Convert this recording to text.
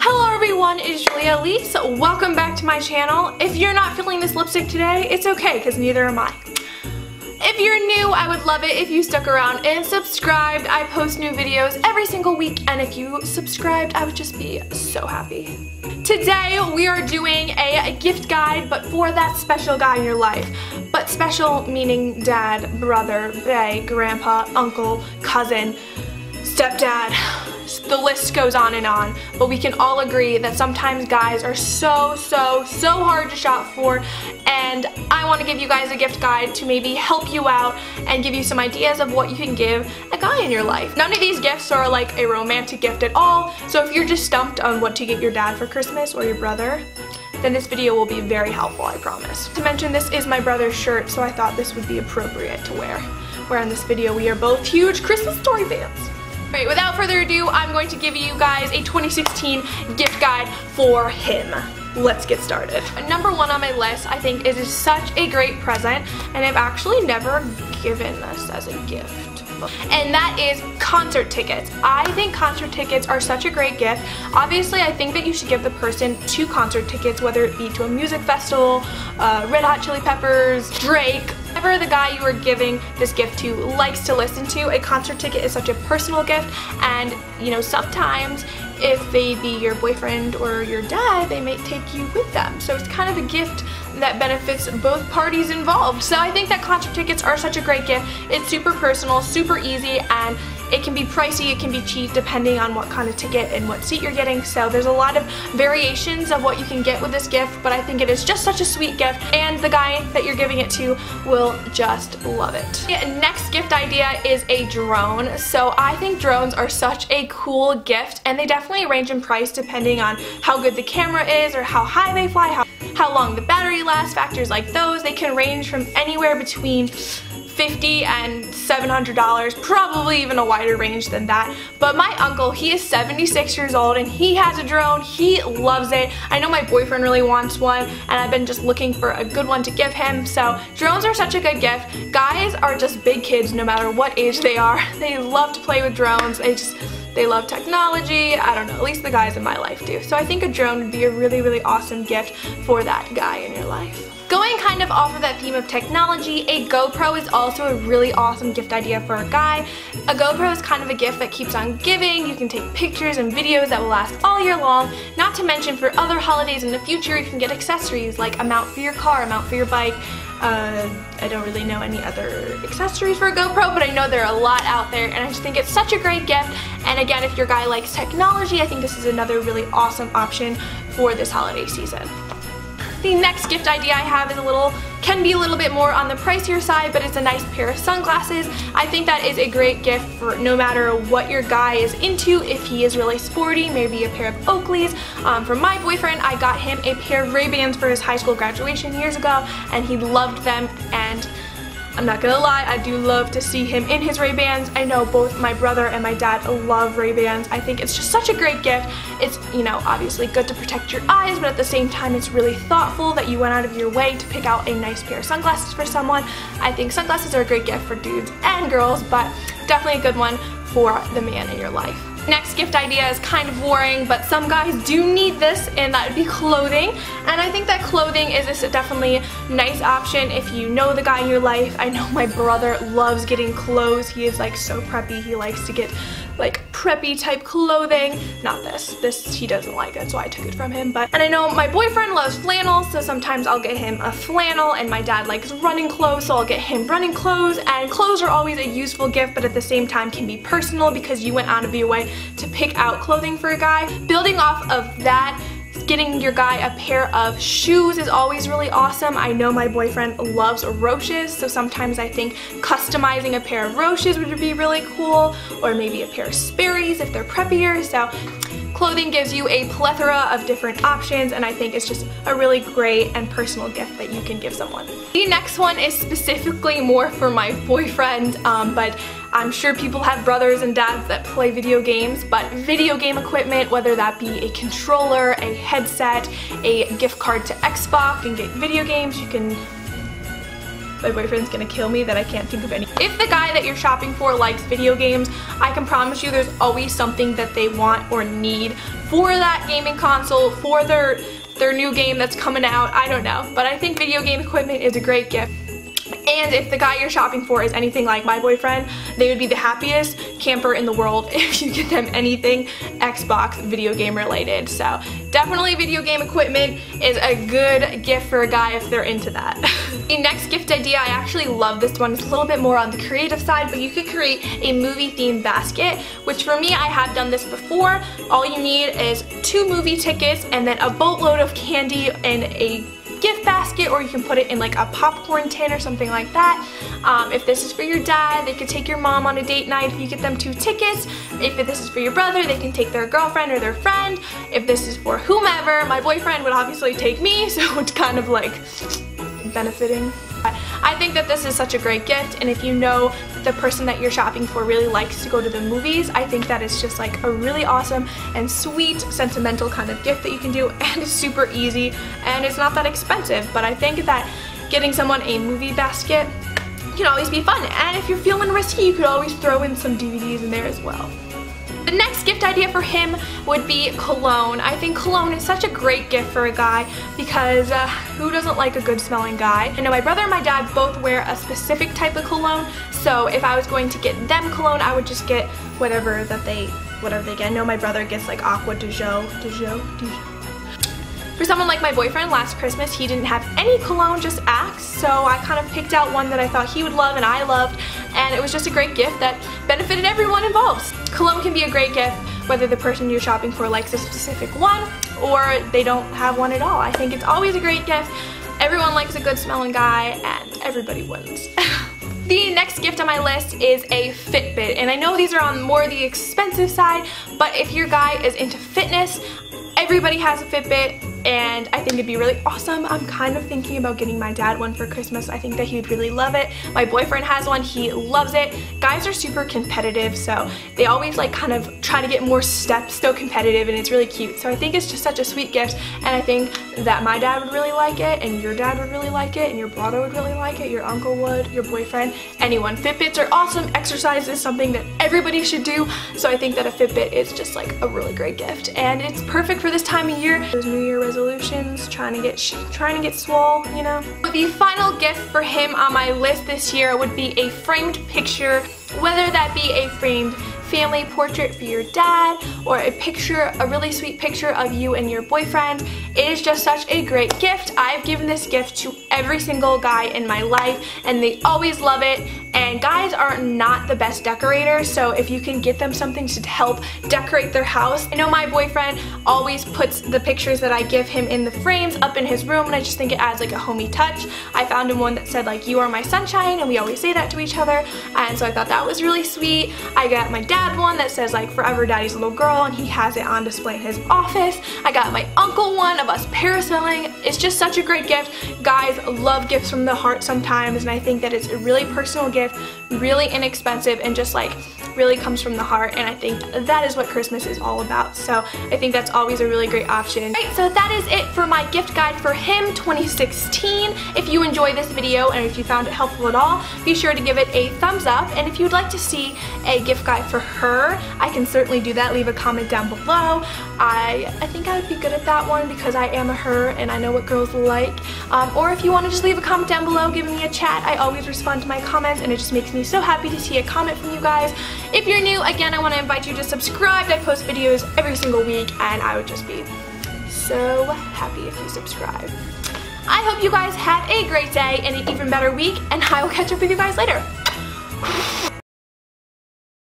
Hello everyone, it's Julia Elise. Welcome back to my channel. If you're not feeling this lipstick today, it's okay because neither am I. If you're new, I would love it if you stuck around and subscribed. I post new videos every single week and if you subscribed, I would just be so happy. Today we are doing a gift guide, but for that special guy in your life. But special meaning dad, brother, bae, grandpa, uncle, cousin, stepdad, the list goes on and on, but we can all agree that sometimes guys are so, so, so hard to shop for, and I want to give you guys a gift guide to maybe help you out and give you some ideas of what you can give a guy in your life. None of these gifts are like a romantic gift at all, so if you're just stumped on what to get your dad for Christmas or your brother, then this video will be very helpful, I promise. To mention, this is my brother's shirt, so I thought this would be appropriate to wear. Where in this video, we are both huge Christmas story fans. Alright, without further ado, I'm going to give you guys a 2016 gift guide for him. Let's get started. Number one on my list, I think, is such a great present, and I've actually never given this as a gift and that is concert tickets. I think concert tickets are such a great gift. Obviously, I think that you should give the person two concert tickets, whether it be to a music festival, uh, Red Hot Chili Peppers, Drake, whatever the guy you are giving this gift to likes to listen to. A concert ticket is such a personal gift, and you know, sometimes if they be your boyfriend or your dad, they may take you with them. So it's kind of a gift that benefits both parties involved. So I think that concert tickets are such a great gift. It's super personal, super easy, and it can be pricey, it can be cheap depending on what kind of ticket and what seat you're getting. So there's a lot of variations of what you can get with this gift, but I think it is just such a sweet gift and the guy that you're giving it to will just love it. next gift idea is a drone. So I think drones are such a cool gift and they definitely range in price depending on how good the camera is or how high they fly, how, how long the battery lasts, factors like those. They can range from anywhere between 50 and $700, probably even a wider range than that. But my uncle, he is 76 years old and he has a drone. He loves it. I know my boyfriend really wants one and I've been just looking for a good one to give him. So drones are such a good gift. Guys are just big kids no matter what age they are. They love to play with drones. They just they love technology. I don't know, at least the guys in my life do. So I think a drone would be a really, really awesome gift for that guy in your life. Going kind of off of that theme of technology, a GoPro is also a really awesome gift idea for a guy. A GoPro is kind of a gift that keeps on giving. You can take pictures and videos that will last all year long. Not to mention for other holidays in the future, you can get accessories like a mount for your car, a mount for your bike. Uh, I don't really know any other accessories for a GoPro, but I know there are a lot out there, and I just think it's such a great gift. And again, if your guy likes technology, I think this is another really awesome option for this holiday season. The next gift idea I have is a little, can be a little bit more on the pricier side, but it's a nice pair of sunglasses. I think that is a great gift for no matter what your guy is into. If he is really sporty, maybe a pair of Oakleys. Um, for my boyfriend, I got him a pair of Ray-Bans for his high school graduation years ago, and he loved them, and I'm not gonna lie, I do love to see him in his Ray-Bans. I know both my brother and my dad love Ray-Bans. I think it's just such a great gift. It's, you know, obviously good to protect your eyes, but at the same time, it's really thoughtful that you went out of your way to pick out a nice pair of sunglasses for someone. I think sunglasses are a great gift for dudes and girls, but definitely a good one for the man in your life. Next gift idea is kind of boring, but some guys do need this, and that would be clothing. And I think that clothing is a definitely nice option if you know the guy in your life. I know my brother loves getting clothes. He is like so preppy. He likes to get like preppy type clothing. Not this. This, he doesn't like it, so I took it from him. But And I know my boyfriend loves flannel, so sometimes I'll get him a flannel, and my dad likes running clothes, so I'll get him running clothes. And clothes are always a useful gift, but at the same time can be personal because you went out of your way to pick out clothing for a guy. Building off of that, Getting your guy a pair of shoes is always really awesome. I know my boyfriend loves Roshes, so sometimes I think customizing a pair of Roshes would be really cool, or maybe a pair of Sperry's if they're preppier. So clothing gives you a plethora of different options and I think it's just a really great and personal gift that you can give someone. The next one is specifically more for my boyfriend, um, but I'm sure people have brothers and dads that play video games, but video game equipment, whether that be a controller, a headset, a gift card to Xbox, can get video games, you can my boyfriend's gonna kill me that I can't think of any. If the guy that you're shopping for likes video games, I can promise you there's always something that they want or need for that gaming console, for their their new game that's coming out, I don't know. But I think video game equipment is a great gift. And if the guy you're shopping for is anything like my boyfriend, they would be the happiest camper in the world if you get them anything Xbox video game related. So definitely video game equipment is a good gift for a guy if they're into that. the next gift idea, I actually love this one. It's a little bit more on the creative side, but you could create a movie themed basket, which for me, I have done this before. All you need is two movie tickets and then a boatload of candy and a gift basket or you can put it in like a popcorn tin or something like that. Um, if this is for your dad, they could take your mom on a date night if you get them two tickets. If this is for your brother, they can take their girlfriend or their friend. If this is for whomever, my boyfriend would obviously take me, so it's kind of like benefiting. I think that this is such a great gift and if you know that the person that you're shopping for really likes to go to the movies, I think that it's just like a really awesome and sweet sentimental kind of gift that you can do and it's super easy and it's not that expensive but I think that getting someone a movie basket can always be fun and if you're feeling risky you could always throw in some DVDs in there as well. The next gift idea for him would be cologne. I think cologne is such a great gift for a guy because uh, who doesn't like a good smelling guy? I know my brother and my dad both wear a specific type of cologne, so if I was going to get them cologne, I would just get whatever that they, whatever they get. I know my brother gets like Acqua di Gio, de. For someone like my boyfriend, last Christmas he didn't have any cologne, just Axe, so I kind of picked out one that I thought he would love and I loved, and it was just a great gift that benefited everyone involved. Cologne can be a great gift whether the person you're shopping for likes a specific one or they don't have one at all. I think it's always a great gift. Everyone likes a good smelling guy and everybody wins. The next gift on my list is a Fitbit, and I know these are on more the expensive side, but if your guy is into fitness, everybody has a Fitbit, and I think it'd be really awesome. I'm kind of thinking about getting my dad one for Christmas. I think that he'd really love it. My boyfriend has one. He loves it. Guys are super competitive, so they always like kind of try to get more steps, so competitive, and it's really cute. So I think it's just such a sweet gift, and I think that my dad would really like it, and your dad would really like it, and your brother would really like it, your uncle would, your boyfriend, anyone. Fitbits are awesome. Exercise is something that everybody should do, so I think that a Fitbit is just like a really great gift, and it's perfect for this time of year. There's New Year trying to get trying to get swole, you know. The final gift for him on my list this year would be a framed picture, whether that be a framed family portrait for your dad or a picture, a really sweet picture of you and your boyfriend. It is just such a great gift. I've given this gift to every single guy in my life and they always love it and guys are not the best decorators so if you can get them something to help decorate their house. I know my boyfriend always puts the pictures that I give him in the frames up in his room and I just think it adds like a homey touch. I found him one that said like you are my sunshine and we always say that to each other and so I thought that was really sweet. I got my dad one that says like forever daddy's little girl and he has it on display in his office. I got my uncle one of us parasailing. It's just such a great gift. Guys love gifts from the heart sometimes and I think that it's a really personal gift, really inexpensive and just like really comes from the heart and I think that is what Christmas is all about. So I think that's always a really great option. Alright, so that is it for my gift guide for him 2016. If you enjoyed this video and if you found it helpful at all, be sure to give it a thumbs up and if you'd like to see a gift guide for her, I can certainly do that. Leave a comment down below. I, I think I would be good at that one because I am a her and I know what girls like. Um, or if you want to just leave a comment down below, give me a chat, I always respond to my comments and it just makes me so happy to see a comment from you guys. If you're new, again, I want to invite you to subscribe. I post videos every single week and I would just be so happy if you subscribe. I hope you guys have a great day and an even better week and I will catch up with you guys later.